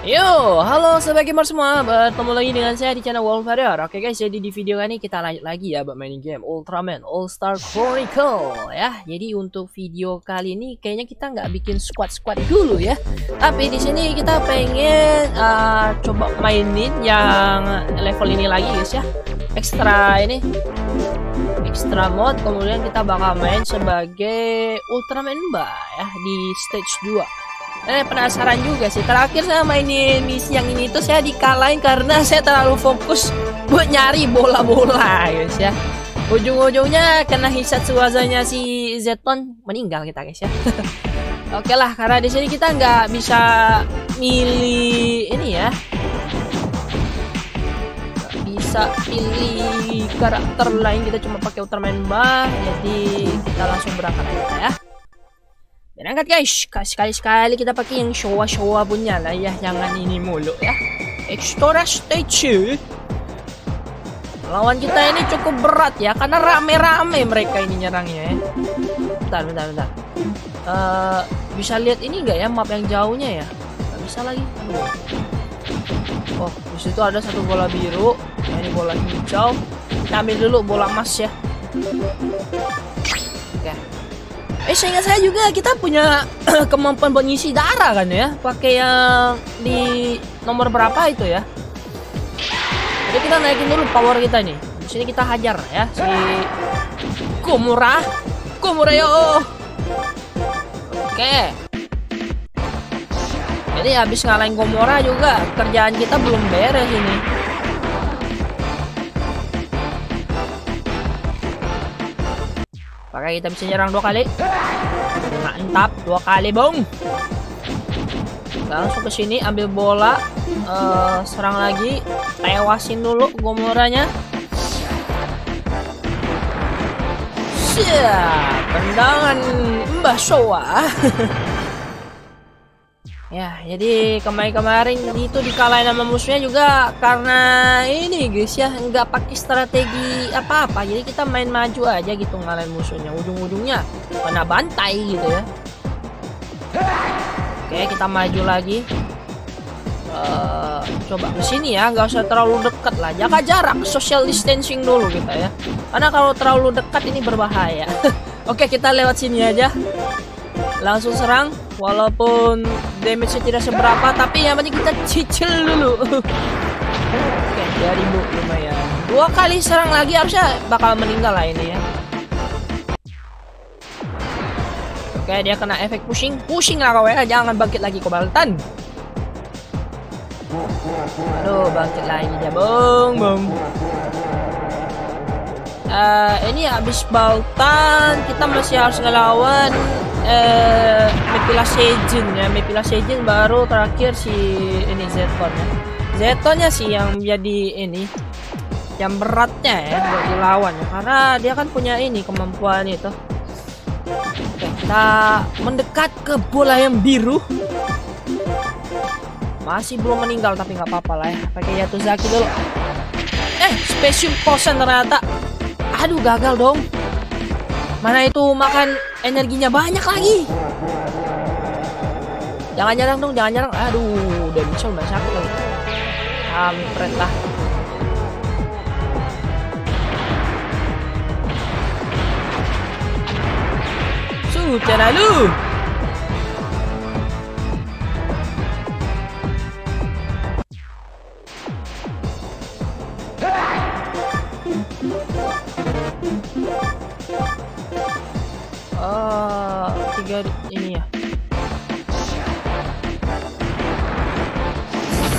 Yo, halo sobat gamer semua, bertemu lagi dengan saya di channel Wolf Warrior. Oke guys, jadi di video kali ini kita lanjut lagi ya buat mainin game Ultraman All Star Chronicle ya. Jadi untuk video kali ini kayaknya kita nggak bikin squad-squad dulu ya. Tapi di sini kita pengen uh, coba mainin yang level ini lagi guys ya. Ekstra ini extra mode kemudian kita bakal main sebagai Ultraman Mbak ya di stage 2 Eh penasaran juga sih. Terakhir saya mainin misi yang ini tuh saya dikalahin karena saya terlalu fokus buat nyari bola-bola guys ya. Ujung-ujungnya kena hisat suazanya si Zeton meninggal kita guys ya. Oke lah, karena di sini kita nggak bisa milih ini ya. Gak bisa pilih karakter lain kita cuma pakai Ultraman Bah, jadi kita langsung berangkat aja ya. Dan angkat guys, sekali-sekali kita pakai yang showa-showa punya lah ya, jangan ini mulu ya. Extra stage. Lawan kita ini cukup berat ya, karena rame-rame mereka ini nyerangnya ya. Bentar, bentar, bentar. Uh, bisa lihat ini nggak ya map yang jauhnya ya? Gak bisa lagi. Aduh. Oh, di situ ada satu bola biru, nah, ini bola hijau. Kita ambil dulu bola emas ya. Eh seingat saya juga kita punya kemampuan buat ngisi darah kan ya? Pakai yang di nomor berapa itu ya? Jadi kita naikin dulu power kita nih. Di sini kita hajar ya si Kumura. Kumura yo! Oke. Jadi habis ngalahin Komura juga kerjaan kita belum beres ini Pakai kita bisa nyerang dua kali. Mantap, dua kali, Bung. Langsung ke sini ambil bola. Uh, serang lagi. Tewasin dulu Gomoranya. Siap, tendangan Mbah Showa. Ya, jadi kemarin-kemarin itu dikalahin sama musuhnya juga karena ini guys ya, nggak pakai strategi apa-apa. Jadi kita main maju aja gitu ngalahin musuhnya. Ujung-ujungnya kena bantai gitu ya. Oke, kita maju lagi. Uh, coba ke sini ya, nggak usah terlalu dekat lah. Jaga jarak, social distancing dulu kita ya. Karena kalau terlalu dekat ini berbahaya. Oke, kita lewat sini aja. Langsung serang walaupun damage-nya tidak seberapa tapi yang penting kita cicil dulu. Oke 2000 lumayan. Dua kali serang lagi harusnya bakal meninggal lah ini ya. Oke dia kena efek pushing. Pushing lah kau ya jangan bangkit lagi kobaltan. Aduh bangkit lagi dia bong bong. Uh, ini habis baltan kita masih harus ngelawan eh Sejin ya. Mepila Sejin baru terakhir si ini Zeton ya. Zetonnya sih yang jadi ini yang beratnya ya buat dilawan ya. Karena dia kan punya ini kemampuan itu. Kita mendekat ke bola yang biru. Masih belum meninggal tapi nggak apa-apa lah ya. Pakai Yatuzaki dulu. Eh spesium potion ternyata. Aduh gagal dong. Mana itu makan energinya banyak lagi. Jangan nyerang dong jangan nyerang. Aduh udah bisa udah sakit lagi kampret lah. Sudah lalu Oh, tiga ini ya.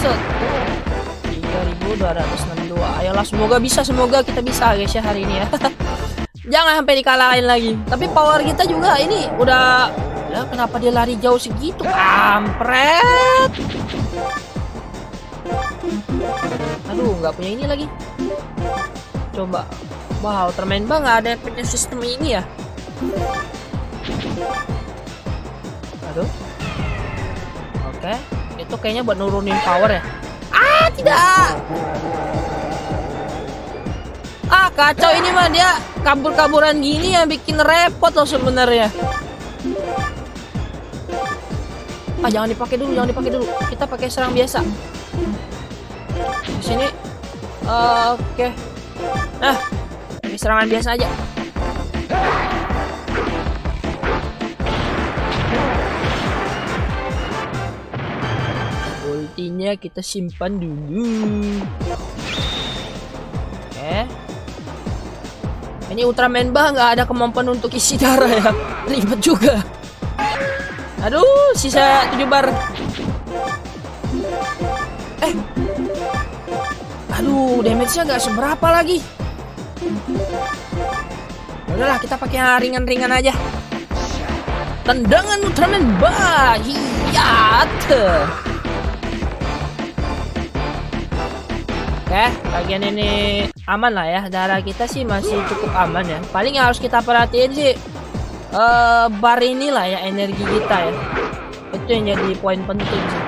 Set. 3262. Ayolah semoga bisa, semoga kita bisa guys ya hari ini ya. Jangan sampai dikalahin lagi. Tapi power kita juga ini udah ya, kenapa dia lari jauh segitu? Kampret. Aduh, nggak punya ini lagi. Coba. Wow, termain banget ada punya sistem ini ya. Aduh. Oke, itu kayaknya buat nurunin power ya. Ah, tidak. Ah, kacau ini mah dia kabur-kaburan gini yang bikin repot loh sebenarnya. Ah, jangan dipakai dulu, jangan dipakai dulu. Kita pakai serang biasa. Di sini. Oke. Nah, pakai serangan biasa aja. Kita simpan dulu. Oke. Ini Ultraman bah nggak ada kemampuan untuk isi darah ya. Ribet juga. Aduh, sisa 7 bar. Eh. Aduh, damage-nya nggak seberapa lagi. Udahlah, kita pakai yang ringan-ringan aja. Tendangan Ultraman bah. Hiyat. Oke, bagian ini aman lah ya. Darah kita sih masih cukup aman ya. Paling yang harus kita perhatiin sih uh, bar inilah ya energi kita ya. Itu yang jadi poin penting sih.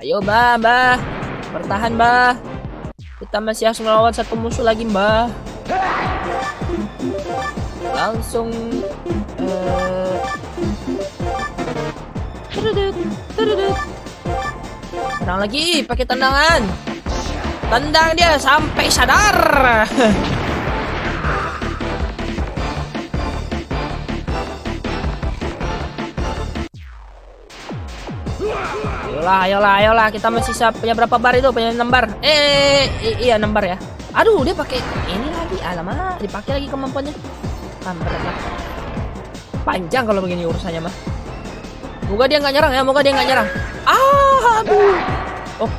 Ayo, Mbah, Mbah. Bertahan, Mbah. Kita masih harus melawan satu musuh lagi, Mbah. Langsung uh... Tenang lagi, pakai tendangan. Tendang dia sampai sadar. ayolah, ayolah, ayolah. Kita masih punya berapa bar itu? Punya 6 bar. Eh, iya 6 bar ya. Aduh, dia pakai ini lagi. Alamak, dipakai lagi kemampuannya. Kampret lah. Panjang kalau begini urusannya mah. Moga dia nggak nyerang ya, moga dia nggak nyerang. Ah, Oh.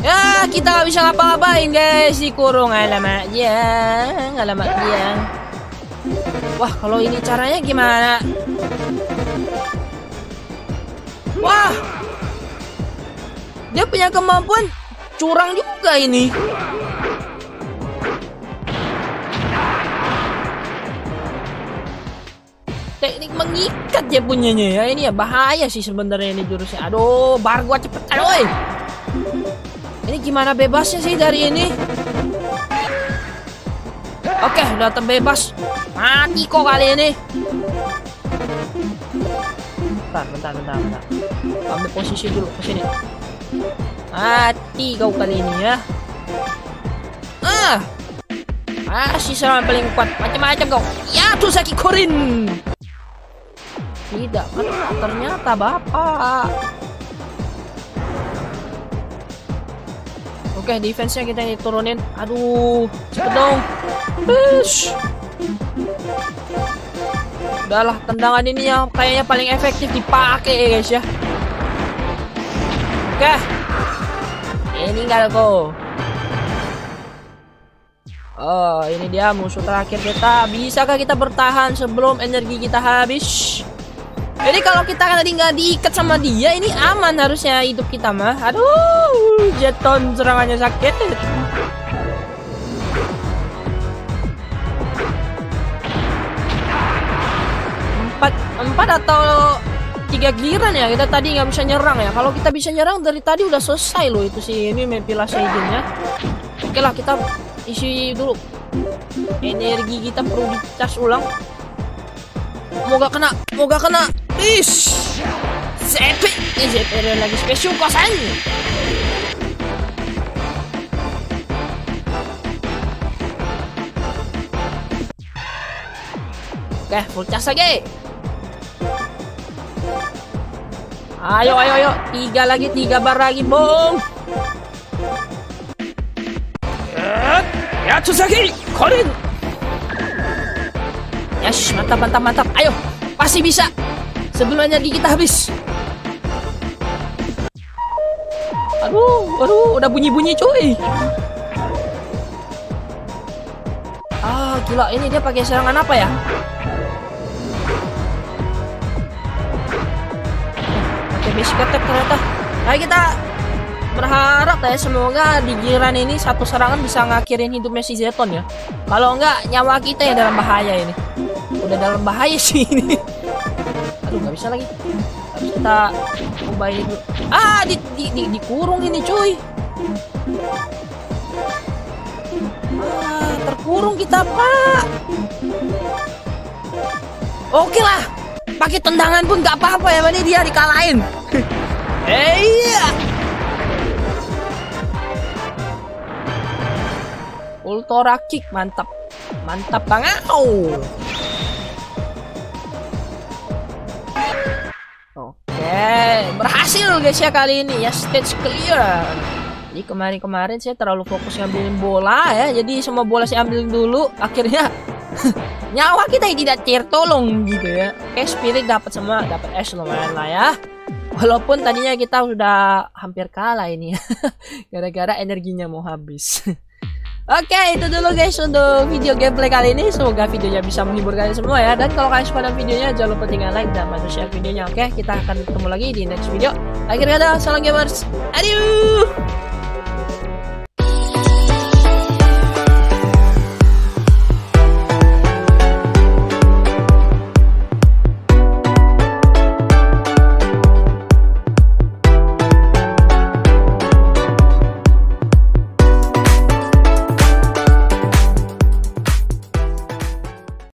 Ya, kita nggak bisa ngapa-ngapain guys. Si kurung alamak dia, alamak dia. Wah, kalau ini caranya gimana? Wah. Dia punya kemampuan curang juga ini. Teknik mengikat dia punyanya ya. Ini ya bahaya sih sebenarnya ini jurusnya. Aduh bar gua cepet. Aduh ini gimana bebasnya sih dari ini? Oke udah terbebas mati kok kali ini. Bentar bentar bentar bentar. Ambil posisi dulu ke sini. Mati kau kali ini ya. Ah. Masih serangan paling kuat. Macam-macam kau. Ya tuh sakit korin tidak kena ternyata bapak. Oke, defense-nya kita ini turunin. Aduh, cepet dong. Ush. Udahlah, tendangan ini yang kayaknya paling efektif dipakai ya guys ya. Oke. Ini enggak kok. Oh, ini dia musuh terakhir kita. Bisakah kita bertahan sebelum energi kita habis? Jadi kalau kita tadi nggak diikat sama dia, ini aman harusnya hidup kita mah. Aduh, jeton serangannya sakit. Empat, empat atau tiga giran ya kita tadi nggak bisa nyerang ya. Kalau kita bisa nyerang dari tadi udah selesai loh itu sih ini Mepila Seijinnya. Oke lah kita isi dulu. Energi kita perlu dicas ulang. Moga kena, moga kena. Ish. Ini ZP lagi spesial kosan. Oke, full cas lagi. Ayo, ayo, ayo. Tiga lagi, tiga bar lagi, bong. Ya, lagi. Colin. Yes, mantap, mantap, mantap. Ayo, pasti bisa. Sebelum energi kita habis. Aduh, aduh, udah bunyi-bunyi cuy. Ah, gila, ini dia pakai serangan apa ya? Pakai basic attack ternyata. Nah, kita berharap ya semoga di giran ini satu serangan bisa ngakhirin hidupnya si Zeton ya. Kalau enggak nyawa kita yang dalam bahaya ini. Udah dalam bahaya sih ini aduh nggak bisa lagi. Harus kita ubah dulu ah di, di, di, dikurung ini cuy. Ah terkurung kita pak. Oke lah. Pakai tendangan pun nggak apa-apa ya ini dia dikalahin. Eh iya. Ultra kick mantap. Mantap banget. Oh. Oke berhasil guys ya kali ini. Ya stage clear. Jadi kemarin-kemarin saya terlalu fokus ngambilin bola ya. Jadi semua bola saya ambil dulu. Akhirnya nyawa kita tidak tertolong gitu ya. Oke spirit dapat semua dapat es lumayan lah ya. Walaupun tadinya kita sudah hampir kalah ini ya. Gara-gara energinya mau habis Oke itu dulu guys untuk video gameplay kali ini. Semoga videonya bisa menghibur kalian semua ya. Dan kalau kalian suka dengan videonya jangan lupa tinggal like dan bantu share videonya. Oke kita akan ketemu lagi di next video. Akhir kata salam gamers. Adieu